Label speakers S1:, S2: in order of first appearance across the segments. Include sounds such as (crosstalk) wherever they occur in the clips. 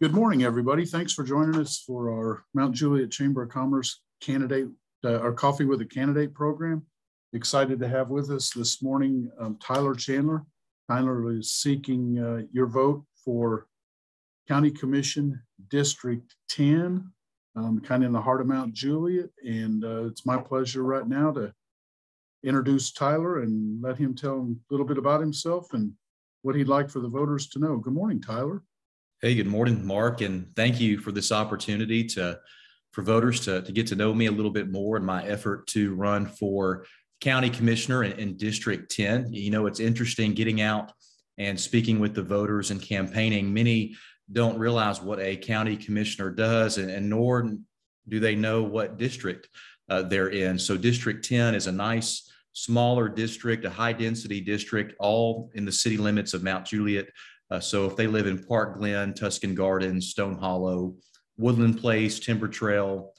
S1: Good morning, everybody. Thanks for joining us for our Mount Juliet Chamber of Commerce candidate, uh, our Coffee with a Candidate program. Excited to have with us this morning um, Tyler Chandler. Tyler is seeking uh, your vote for County Commission District 10, um, kind of in the heart of Mount Juliet. And uh, it's my pleasure right now to introduce Tyler and let him tell a little bit about himself and what he'd like for the voters to know. Good morning, Tyler.
S2: Hey, good morning, Mark, and thank you for this opportunity to for voters to, to get to know me a little bit more in my effort to run for county commissioner in, in District 10. You know, it's interesting getting out and speaking with the voters and campaigning. Many don't realize what a county commissioner does, and, and nor do they know what district uh, they're in. So, District 10 is a nice, smaller district, a high density district, all in the city limits of Mount Juliet. Uh, so if they live in Park Glen, Tuscan Gardens, Stone Hollow, Woodland Place, Timber Trail,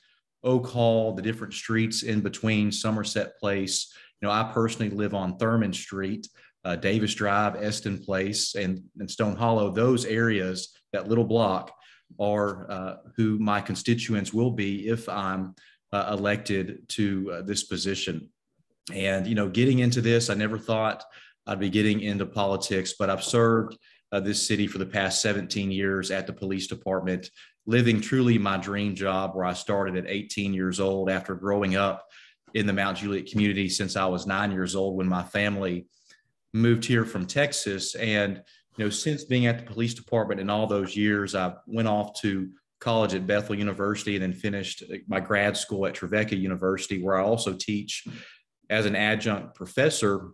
S2: Oak Hall, the different streets in between Somerset Place. You know, I personally live on Thurman Street, uh, Davis Drive, Eston Place, and, and Stone Hollow. Those areas, that little block, are uh, who my constituents will be if I'm uh, elected to uh, this position. And, you know, getting into this, I never thought I'd be getting into politics, but I've served uh, this city for the past 17 years at the police department, living truly my dream job where I started at 18 years old after growing up in the Mount Juliet community since I was nine years old when my family moved here from Texas. And, you know, since being at the police department in all those years, I went off to college at Bethel University and then finished my grad school at Trevecca University, where I also teach as an adjunct professor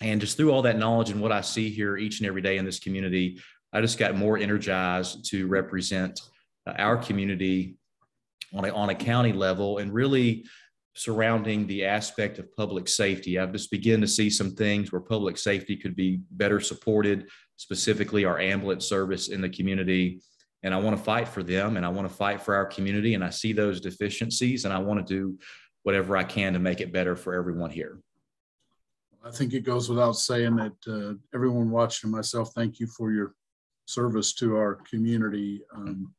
S2: and just through all that knowledge and what I see here each and every day in this community, I just got more energized to represent uh, our community on a, on a county level and really surrounding the aspect of public safety. I've just begun to see some things where public safety could be better supported, specifically our ambulance service in the community. And I want to fight for them and I want to fight for our community. And I see those deficiencies and I want to do whatever I can to make it better for everyone here.
S1: I think it goes without saying that uh, everyone watching myself, thank you for your service to our community. Um,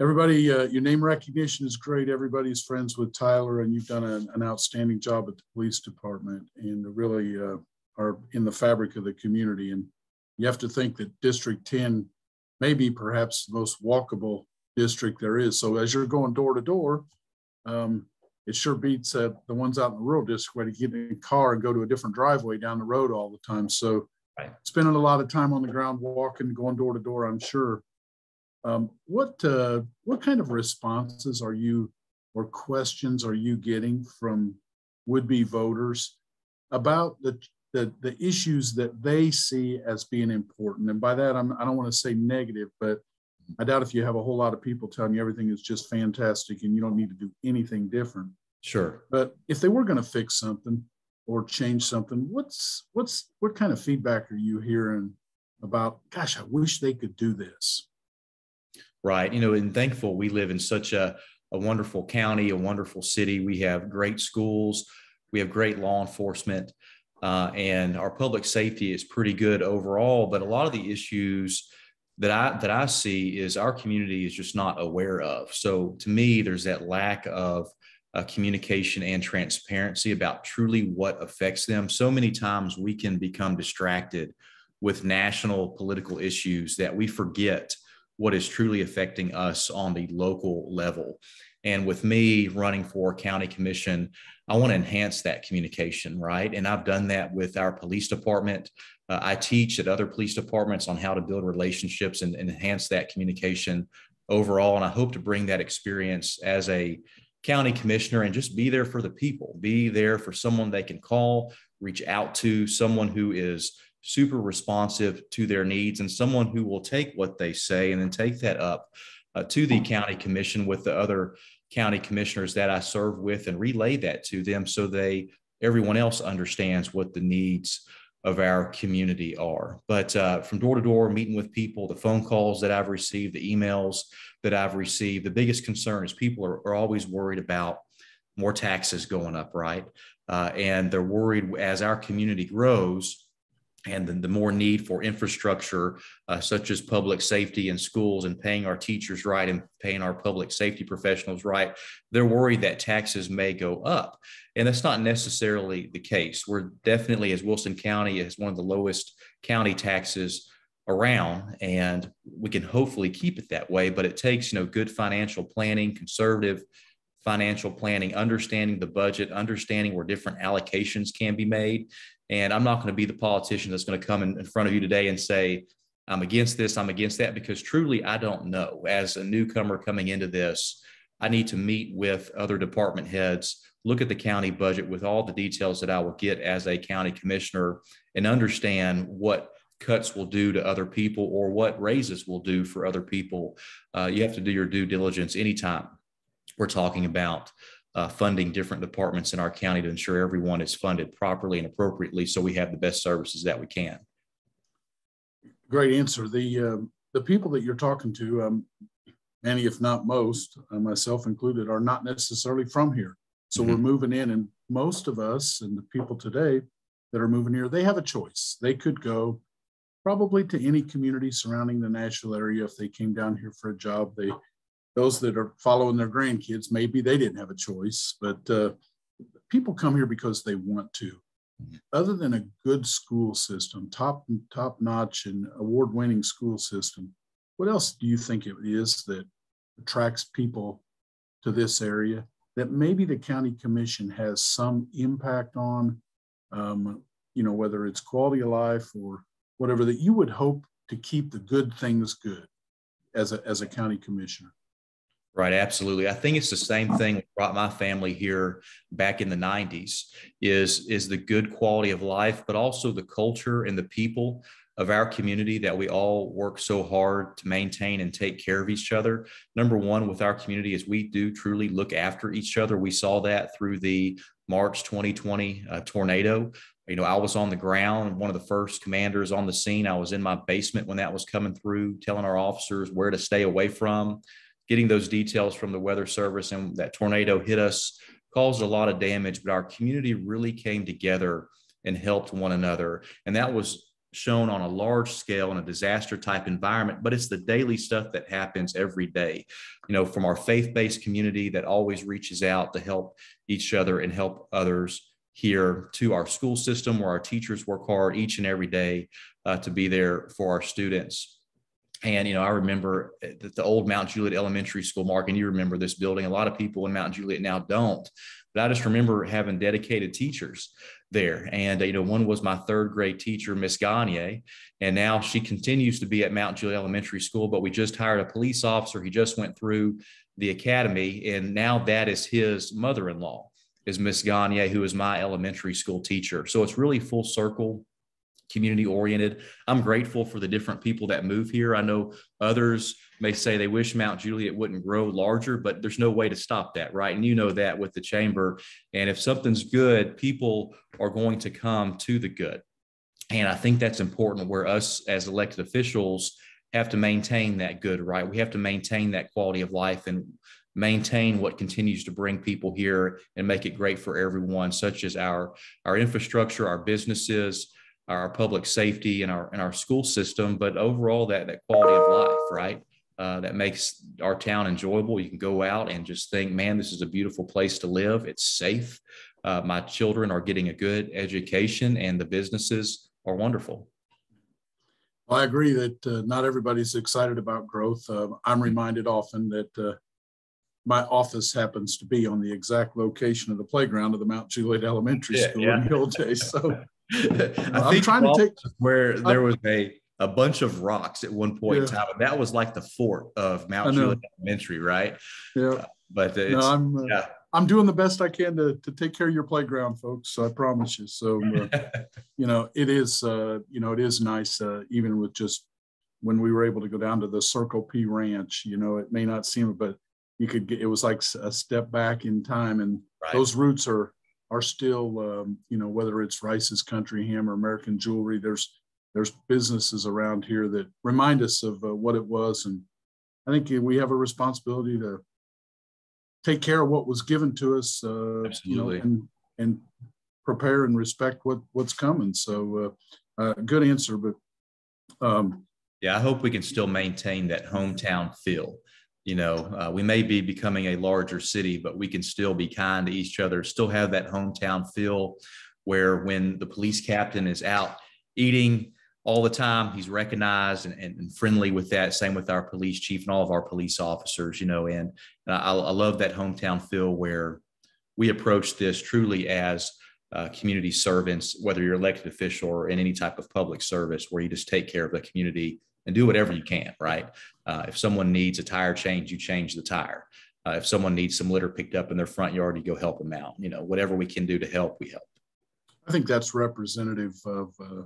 S1: everybody, uh, your name recognition is great. Everybody's friends with Tyler, and you've done an, an outstanding job at the police department and really uh, are in the fabric of the community. And you have to think that District 10 may be perhaps the most walkable district there is. So as you're going door to door, um, it sure beats uh, the ones out in the rural district where to get in a car and go to a different driveway down the road all the time. So right. spending a lot of time on the ground walking, going door to door, I'm sure. Um, what uh, what kind of responses are you or questions are you getting from would-be voters about the, the the issues that they see as being important? And by that, I'm, I don't want to say negative, but I doubt if you have a whole lot of people telling you everything is just fantastic and you don't need to do anything different.
S2: Sure.
S1: But if they were going to fix something or change something, what's what's what kind of feedback are you hearing about? Gosh, I wish they could do this.
S2: Right. You know, and thankful we live in such a a wonderful county, a wonderful city. We have great schools, we have great law enforcement, uh, and our public safety is pretty good overall. But a lot of the issues that I that I see is our community is just not aware of. So to me, there's that lack of uh, communication and transparency about truly what affects them. So many times we can become distracted with national political issues that we forget what is truly affecting us on the local level. And with me running for county commission, I want to enhance that communication, right? And I've done that with our police department. Uh, I teach at other police departments on how to build relationships and, and enhance that communication overall. And I hope to bring that experience as a county commissioner and just be there for the people, be there for someone they can call, reach out to, someone who is super responsive to their needs, and someone who will take what they say and then take that up uh, to the county commission with the other county commissioners that I serve with and relay that to them so they everyone else understands what the needs of our community are. But uh, from door to door, meeting with people, the phone calls that I've received, the emails that I've received, the biggest concern is people are, are always worried about more taxes going up, right? Uh, and they're worried as our community grows, and the, the more need for infrastructure uh, such as public safety and schools and paying our teachers right and paying our public safety professionals right they're worried that taxes may go up. And that's not necessarily the case. We're definitely as wilson county is one of the lowest county taxes around and we can hopefully keep it that way but it takes you know good financial planning conservative financial planning understanding the budget understanding where different allocations can be made and I'm not going to be the politician that's going to come in, in front of you today and say, I'm against this, I'm against that, because truly I don't know. As a newcomer coming into this, I need to meet with other department heads, look at the county budget with all the details that I will get as a county commissioner, and understand what cuts will do to other people or what raises will do for other people. Uh, you have to do your due diligence anytime we're talking about uh, funding different departments in our county to ensure everyone is funded properly and appropriately so we have the best services that we can.
S1: Great answer. The, uh, the people that you're talking to, um, many, if not most, uh, myself included, are not necessarily from here. So mm-hmm. we're moving in, and most of us and the people today that are moving here, they have a choice. They could go probably to any community surrounding the Nashville area if they came down here for a job. They those that are following their grandkids, maybe they didn't have a choice, but uh, people come here because they want to. Other than a good school system, top top notch and award winning school system, what else do you think it is that attracts people to this area that maybe the county commission has some impact on? Um, you know, whether it's quality of life or whatever that you would hope to keep the good things good as a as a county commissioner.
S2: Right, absolutely. I think it's the same thing that brought my family here back in the 90s is is the good quality of life, but also the culture and the people of our community that we all work so hard to maintain and take care of each other. Number one, with our community, is we do truly look after each other. We saw that through the March 2020 uh, tornado. You know, I was on the ground, one of the first commanders on the scene. I was in my basement when that was coming through, telling our officers where to stay away from getting those details from the weather service and that tornado hit us caused a lot of damage, but our community really came together and helped one another. And that was shown on a large scale in a disaster type environment, but it's the daily stuff that happens every day. You know, from our faith based community that always reaches out to help each other and help others here to our school system where our teachers work hard each and every day uh, to be there for our students. And, you know, I remember eh, that the old Mount Juliet Elementary School, Mark, and you remember this building. A lot of people in Mount Juliet now don't. But I just remember having dedicated teachers there. And, you know, one was my third grade teacher, Miss Gagne. And now she continues to be at Mount Juliet Elementary School, but we just hired a police officer. He just went through the academy. And now that is his mother in law, is Miss Gagne, who is my elementary school teacher. So it's really full circle community oriented. I'm grateful for the different people that move here. I know others may say they wish Mount Juliet wouldn't grow larger, but there's no way to stop that, right? And you know that with the chamber. And if something's good, people are going to come to the good. And I think that's important where us as elected officials have to maintain that good, right? We have to maintain that quality of life and maintain what continues to bring people here and make it great for everyone, such as our, our infrastructure, our businesses, our public safety and our and our school system, but overall that that quality of life, right? Uh, that makes our town enjoyable. You can go out and just think, man, this is a beautiful place to live. It's safe. Uh, my children are getting a good education, and the businesses are wonderful.
S1: Well, I agree that uh, not everybody's excited about growth. Uh, I'm reminded often that uh, my office happens to be on the exact location of the playground of the Mount Juliet Elementary yeah, School yeah. in the old days. So
S2: I am trying to take where there was a a bunch of rocks at one point yeah. in time. That was like the fort of Mount Juliet Elementary, right?
S1: Yeah. Uh,
S2: but no,
S1: I'm uh, yeah. I'm doing the best I can to, to take care of your playground, folks. So I promise you. So, uh, (laughs) you know, it is, uh, you know, it is nice, uh, even with just when we were able to go down to the Circle P Ranch, you know, it may not seem, but you could get, it was like a step back in time. And right. those roots are, are still, um, you know, whether it's Rice's Country Ham or American Jewelry, there's there's businesses around here that remind us of uh, what it was, and I think we have a responsibility to take care of what was given to us, uh, you know, and and prepare and respect what what's coming. So uh, uh, good answer, but um,
S2: yeah, I hope we can still maintain that hometown feel. You know, uh, we may be becoming a larger city, but we can still be kind to each other, still have that hometown feel where when the police captain is out eating all the time, he's recognized and, and friendly with that. Same with our police chief and all of our police officers, you know, and, and I, I love that hometown feel where we approach this truly as uh, community servants, whether you're elected official or in any type of public service, where you just take care of the community and do whatever you can, right? Uh, if someone needs a tire change, you change the tire. Uh, if someone needs some litter picked up in their front yard, you go help them out. You know, whatever we can do to help, we help.
S1: I think that's representative of, uh,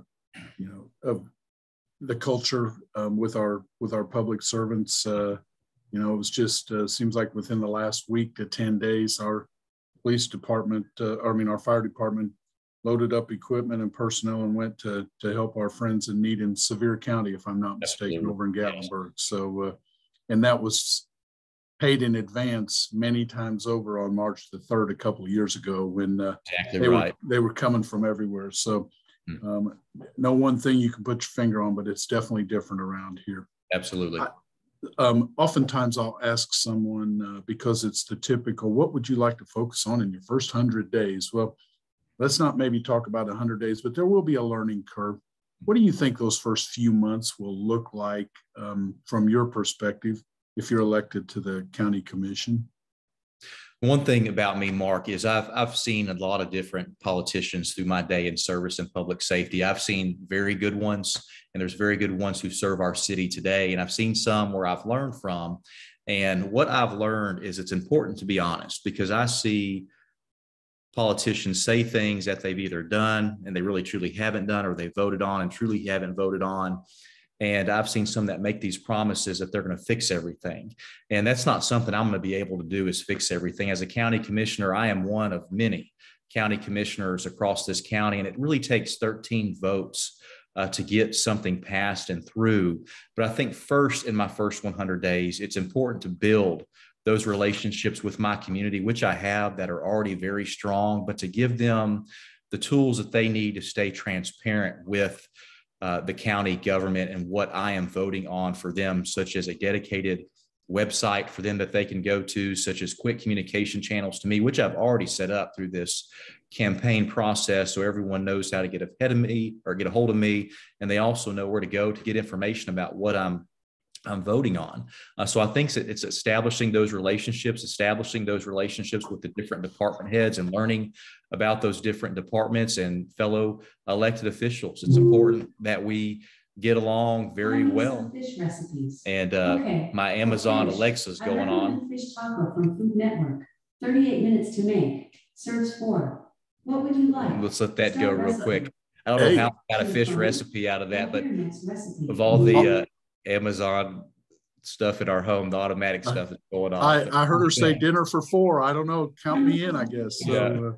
S1: you know, of the culture um, with our with our public servants. Uh, you know, it was just uh, seems like within the last week to ten days, our police department, uh, I mean, our fire department loaded up equipment and personnel and went to, to help our friends in need in Sevier County, if I'm not mistaken,
S2: Absolutely.
S1: over in Gatlinburg. So, uh, and that was paid in advance many times over on March the 3rd, a couple of years ago when uh,
S2: Exactly
S1: they,
S2: right.
S1: were, they were coming from everywhere. So,
S2: Hmm.
S1: um, no one thing you can put your finger on, but it's definitely different around here.
S2: Absolutely.
S1: I- um, oftentimes I'll ask someone uh, because it's the typical, what would you like to focus on in your first hundred days? Well, let's not maybe talk about a hundred days, but there will be a learning curve. What do you think those first few months will look like um, from your perspective if you're elected to the county commission?
S2: One thing about me, Mark, is I've I've seen a lot of different politicians through my day in service and public safety. I've seen very good ones, and there's very good ones who serve our city today. And I've seen some where I've learned from. And what I've learned is it's important to be honest because I see politicians say things that they've either done and they really truly haven't done, or they voted on and truly haven't voted on. And I've seen some that make these promises that they're going to fix everything. And that's not something I'm going to be able to do is fix everything. As a county commissioner, I am one of many county commissioners across this county, and it really takes 13 votes uh, to get something passed and through. But I think first, in my first 100 days, it's important to build those relationships with my community, which I have that are already very strong, but to give them the tools that they need to stay transparent with uh, the county government and what I am voting on for them, such as a dedicated website for them that they can go to, such as quick communication channels to me, which I've already set up through this campaign process. So everyone knows how to get ahead of me or get a hold of me. And they also know where to go to get information about what I'm I'm voting on. Uh, so I think it's establishing those relationships, establishing those relationships with the different department heads and learning about those different departments and fellow elected officials. It's important that we get along very well.
S3: Fish recipes.
S2: And uh,
S3: Okay.
S2: my Amazon
S3: Fish.
S2: Alexa's
S3: I
S2: going on.
S3: recommend Fish taco from Food Network. Thirty-eight minutes to make. Serves four. What would you like?
S2: Let's let that go real
S3: recipe.
S2: quick. I don't know how I got a fish recipe out of that, but
S3: Your next recipe.
S2: of all the uh, Amazon stuff in our home, the automatic stuff is going on.
S1: I, I heard her say dinner for four. I don't know. Count me in, I guess. So,
S2: Yeah.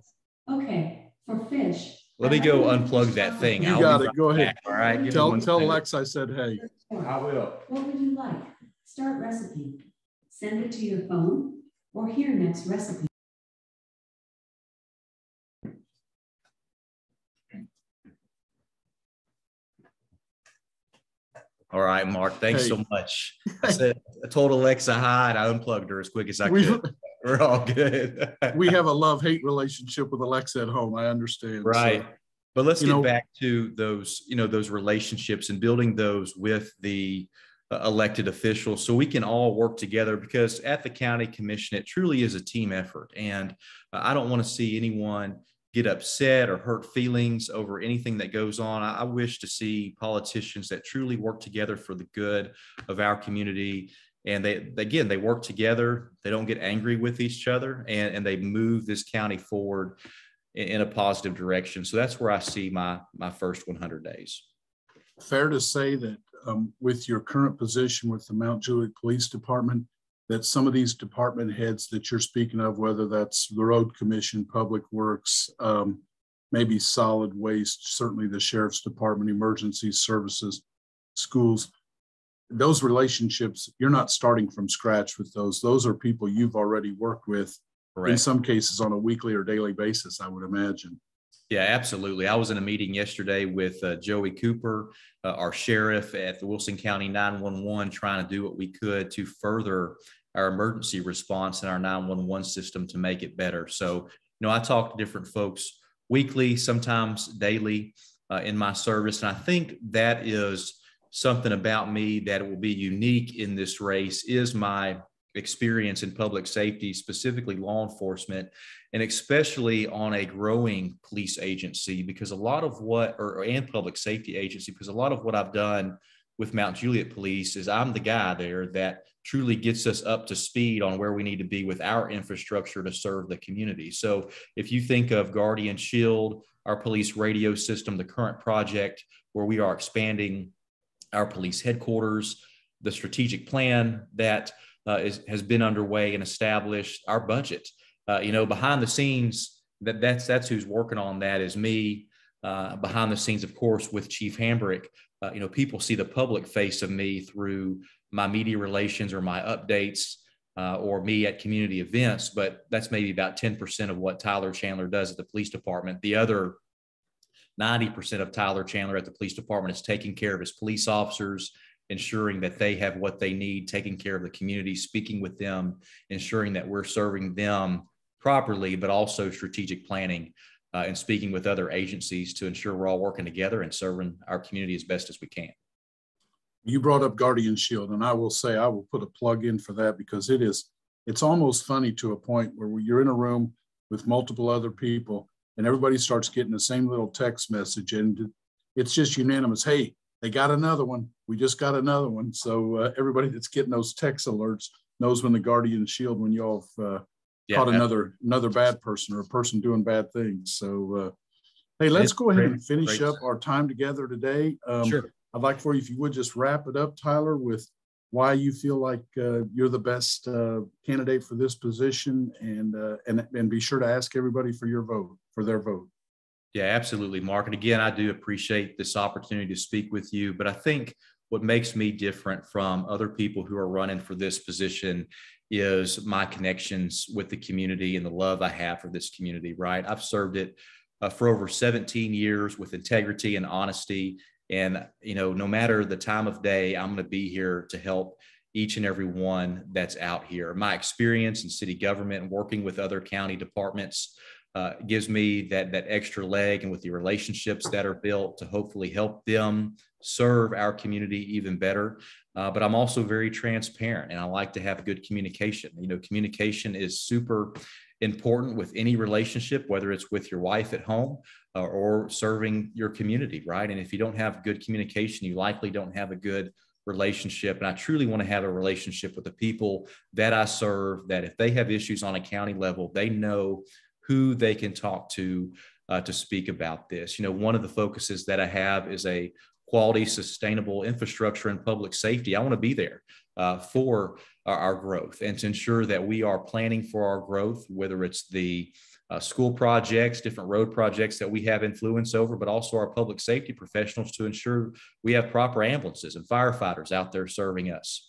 S1: uh,
S3: Okay, for fish.
S2: Let me go unplug that thing.
S1: You
S2: I'll
S1: got
S2: be
S1: it. Go ahead.
S2: back, All right. Give
S1: tell
S2: one
S1: tell
S2: second.
S1: Alexa I said, hey.
S2: I will.
S3: What would you like? Start recipe. Send it to your phone or here next recipe.
S2: All right, Mark. Thanks
S1: Hey.
S2: so much. (laughs) I said I told Alexa hi and I unplugged her as quick as I
S1: We,
S2: could. (laughs) We're all good. (laughs)
S1: we have a love hate relationship with Alexa at home. I understand. So,
S2: right. But let's get
S1: know-
S2: back to those, you know, those relationships and building those with the uh, elected officials so we can all work together because at the county commission, it truly is a team effort. And uh, I don't want to see anyone get upset or hurt feelings over anything that goes on. I, wish to see politicians that truly work together for the good of our community. And they, again, they work together. They don't get angry with each other and, and they move this county forward in, in a positive direction. So that's where I see my, my first 100 days.
S1: fair to say that um, with your current position with the Mount Juliet Police Department, that some of these department heads that you're speaking of, whether that's the Road Commission, Public Works, um, maybe solid waste, certainly the Sheriff's Department, Emergency Services, schools, those relationships, you're not starting from scratch with those. Those are people you've already worked with, in some cases on a weekly or daily basis, I would imagine.
S2: Yeah, absolutely. I was in a meeting yesterday with uh, Joey Cooper, uh, our sheriff at the Wilson County 911, trying to do what we could to further our emergency response and our 911 system to make it better. So, you know, I talk to different folks weekly, sometimes daily uh, in my service. And I think that is something about me that will be unique in this race is my experience in public safety, specifically law enforcement, and especially on a growing police agency, because a lot of what, or and public safety agency, because a lot of what I've done with Mount Juliet Police is I'm the guy there that truly gets us up to speed on where we need to be with our infrastructure to serve the community. So if you think of Guardian Shield, our police radio system, the current project where we are expanding our police headquarters, the strategic plan that uh, is, has been underway and established, our budget. Uh, you know, behind the scenes, that that's that's who's working on that is me. Uh, behind the scenes, of course, with Chief Hambrick. Uh, you know, people see the public face of me through my media relations or my updates uh, or me at community events, but that's maybe about 10% of what Tyler Chandler does at the police department. The other 90% of Tyler Chandler at the police department is taking care of his police officers, ensuring that they have what they need, taking care of the community, speaking with them, ensuring that we're serving them properly, but also strategic planning uh, and speaking with other agencies to ensure we're all working together and serving our community as best as we can.
S1: You brought up Guardian Shield, and I will say I will put a plug in for that because it is it's almost funny to a point where you're in a room with multiple other people and everybody starts getting the same little text message and it's just unanimous. Hey they got another one. We just got another one. So uh, everybody that's getting those text alerts knows when the guardian shield when y'all have uh, yeah, caught another another bad person or a person doing bad things so uh, hey let's go ahead and finish up our time together today um,
S2: sure.
S1: i'd like for you if you would just wrap it up tyler with why you feel like uh, you're the best uh, candidate for this position, and uh, and and be sure to ask everybody for your vote for their vote.
S2: Yeah, absolutely, Mark. And again, I do appreciate this opportunity to speak with you. But I think what makes me different from other people who are running for this position is my connections with the community and the love I have for this community. Right, I've served it uh, for over 17 years with integrity and honesty and, you know, no matter the time of day, I'm going to be here to help each and every one that's out here. My experience in city government and working with other county departments uh, gives me that that extra leg and with the relationships that are built to hopefully help them serve our community even better. Uh, but I'm also very transparent and I like to have good communication. You know, communication is super important with any relationship, whether it's with your wife at home uh, or serving your community, right? And if you don't have good communication, you likely don't have a good relationship. And I truly want to have a relationship with the people that I serve, that if they have issues on a county level, they know who they can talk to uh, to speak about this. You know, one of the focuses that I have is a quality, sustainable infrastructure and public safety. I want to be there uh, for our, growth and to ensure that we are planning for our growth, whether it's the uh, school projects, different road projects that we have influence over, but also our public safety professionals to ensure we have proper ambulances and firefighters out there serving us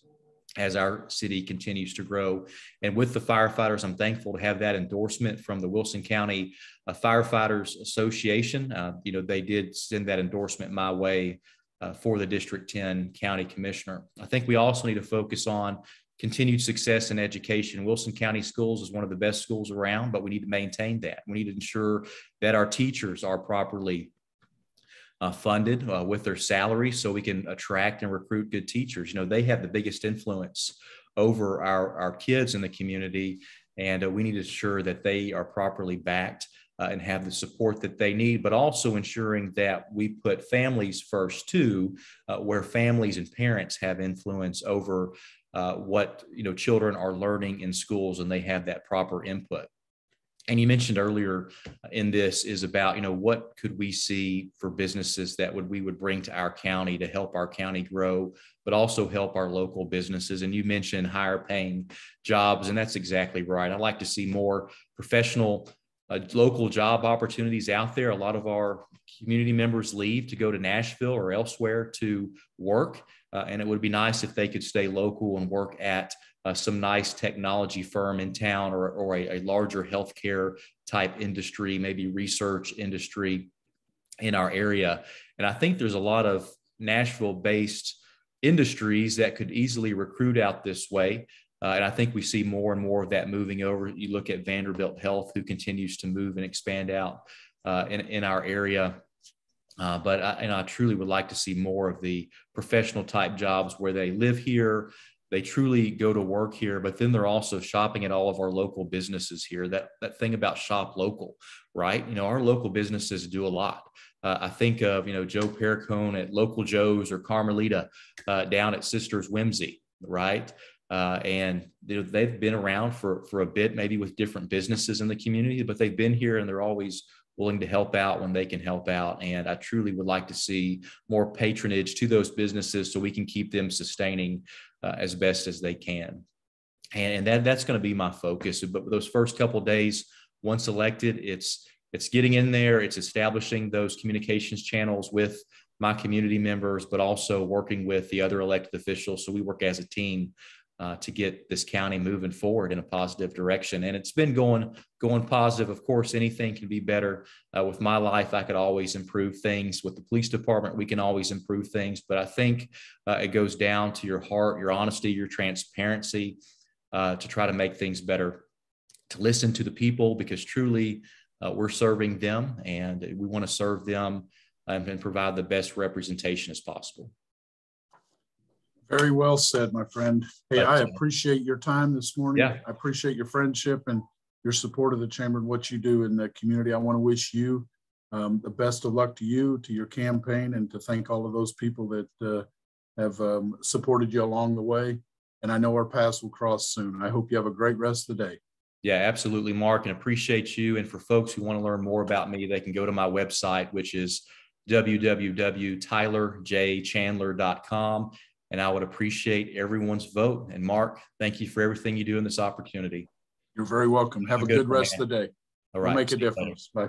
S2: as our city continues to grow. And with the firefighters, I'm thankful to have that endorsement from the Wilson County uh, Firefighters Association. Uh, you know, they did send that endorsement my way uh, for the District 10 County Commissioner. I think we also need to focus on continued success in education. Wilson County Schools is one of the best schools around, but we need to maintain that. We need to ensure that our teachers are properly uh, funded uh, with their salaries so we can attract and recruit good teachers. You know, they have the biggest influence over our, our kids in the community, and uh, we need to ensure that they are properly backed uh, and have the support that they need, but also ensuring that we put families first too, uh, where families and parents have influence over uh, what you know children are learning in schools and they have that proper input and you mentioned earlier in this is about you know what could we see for businesses that would we would bring to our county to help our county grow but also help our local businesses and you mentioned higher paying jobs and that's exactly right i'd like to see more professional uh, local job opportunities out there. A lot of our community members leave to go to Nashville or elsewhere to work. Uh, and it would be nice if they could stay local and work at uh, some nice technology firm in town or, or a, a, larger healthcare type industry, maybe research industry in our area. And I think there's a lot of Nashville based industries that could easily recruit out this way. Uh, and I think we see more and more of that moving over. You look at Vanderbilt Health, who continues to move and expand out uh, in, in our area. Uh, but I, and I truly would like to see more of the professional type jobs where they live here, they truly go to work here, but then they're also shopping at all of our local businesses here. That that thing about shop local, right? You know, our local businesses do a lot. Uh, I think of you know Joe Pericone at Local Joe's or Carmelita uh, down at Sisters Whimsy, right? Uh, and they've been around for for a bit, maybe with different businesses in the community, but they've been here and they're always willing to help out when they can help out. And I truly would like to see more patronage to those businesses so we can keep them sustaining uh, as best as they can. And, and that that's going to be my focus. But those first couple days, once elected, it's it's getting in there, it's establishing those communications channels with my community members, but also working with the other elected officials. So we work as a team uh, to get this county moving forward in a positive direction. And it's been going going positive. Of course, anything can be better. Uh, with my life, I could always improve things. With the police department, we can always improve things. But I think uh, it goes down to your heart, your honesty, your transparency uh, to try to make things better. To listen to the people because truly uh, we're serving them, and we want to serve them and provide the best representation as possible.
S1: Very well said, my friend. Hey, I appreciate your time this morning.
S2: Yeah.
S1: I appreciate your friendship and your support of the chamber and what you do in the community. I want to wish you um, the best of luck to you, to your campaign, and to thank all of those people that uh, have um, supported you along the way. And I know our paths will cross soon. I hope you have a great rest of the day.
S2: Yeah, absolutely, Mark, and appreciate you. And for folks who want to learn more about me, they can go to my website, which is www.tylerjchandler.com and I would appreciate everyone's vote. And Mark, thank you for everything you do in this opportunity.
S1: You're very welcome. Have, Have a good, good rest of the day.
S2: All right.
S1: We'll make a difference. Bye.